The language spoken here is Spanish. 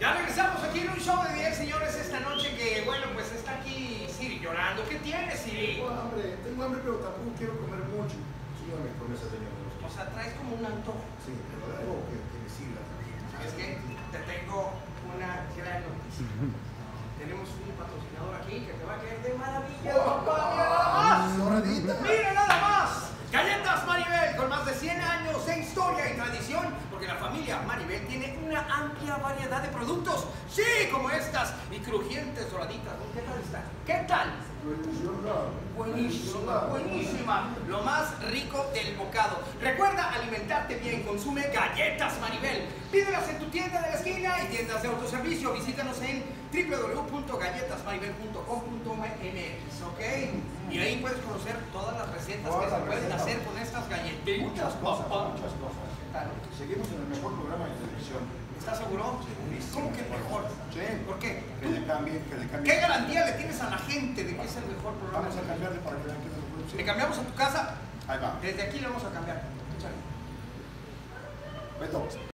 Ya regresamos aquí en un show de 10, señores, esta noche que, bueno, pues está aquí Siri llorando. ¿Qué tienes, Siri? Tengo hambre, tengo hambre, pero tampoco quiero comer mucho. Sígame con esa señora. O sea, traes como un antojo. Sí, pero algo que, que me sirva también. Es que te tengo una gran noticia. Tenemos un patrocinador aquí que te va a caer de maravilla, papá. Mira nada más. Doradita. Mira nada más. Galletas Maribel, con más de 100 años de historia y tradición, porque la familia Maribel tiene una amplia variedad de productos, sí, como estas, y crujientes doraditas. ¿Qué tal está? ¿Qué tal? Buenísima, buenísima. Lo más rico del bocado. Recuerda alimentarte bien. Consume galletas Maribel. Pídelas en tu tienda de la esquina y tiendas de autoservicio. Visítanos en www.galletasmaribel.com.mx, ¿ok? Y ahí puedes conocer todas las recetas que se pueden hacer con. Muchas cosas, muchas cosas. Claro. Seguimos en el mejor programa de televisión. ¿Estás seguro? ¿Cómo que mejor? Sí. ¿Por qué? Que le cambie, que le cambie. ¿Qué garantía le tienes a la gente de que es el mejor programa? Vamos a cambiarle para que vean que es el. ¿Le cambiamos a tu casa? Ahí va. Desde aquí le vamos a cambiar. Échale. Beto.